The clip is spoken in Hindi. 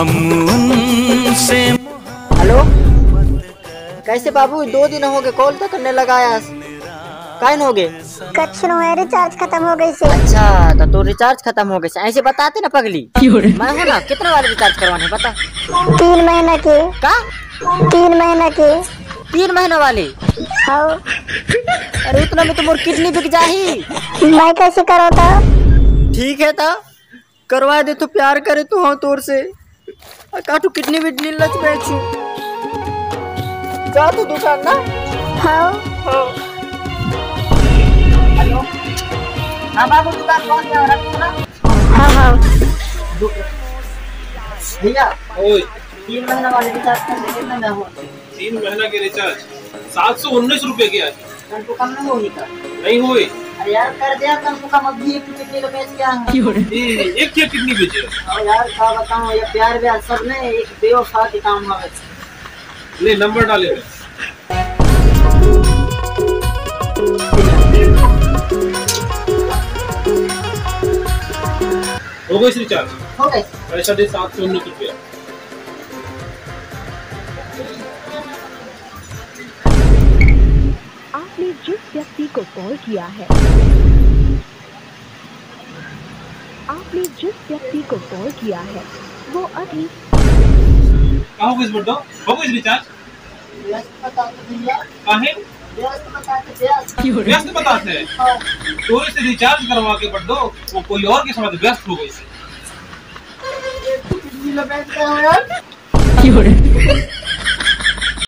हम उनसे हेलो? कैसे बाबू? दो दिन हो गए कॉल तो करने लगाया काइन हो गए? कच्छ नो है रिचार्ज खत्म हो गई से। अच्छा तो तो रिचार्ज खत्म हो गए ऐसे बताते ना पगली। मैं हूँ ना कितना वाले रिचार्ज करवाने बता। तीन महीना के। का? तीन महीना के। तीन महीना वाले? हाँ। अरे उतना में तो मोर किडनी बिक जाही। मैं कैसे करो तो? ठीक है था करवा दे तो प्यार करे तो हाँ तोर से। किडनी विडनी लच बेचू जा तू दुकान ना हाँ हेलो हाँ बाबू दुकान कौन है रखो ना हाँ हाँ भैया ओए तीन महीना वाले रिचार्ज कर दे कितना में हो तीन महीना के रिचार्ज सात सौ उन्नीस रूपए के आज तो कम नहीं होगी का नहीं हुए अरे यार कर दिया कम तो कम अभी एक किडनी का बेच क्या है एक क्या कितनी बेचे? और यार क्या बताऊँ ये प्यार व्यार सबने एक बेवफा के काम है ले नंबर डाले हो। गई रिचार्ज हो गए। पैसा दे सात सौ उन्नीस रुपया। जिस व्यक्ति को कॉल किया है। आपने जिस व्यक्ति को कॉल किया है वो अभी कहा हो इस बड्डो हो गई रिचार्ज? व्यस्त दो बताते हैं। हाँ। तो इसे रिचार्ज करवा के बड्डो वो कोई और के साथ व्यस्त हो गई।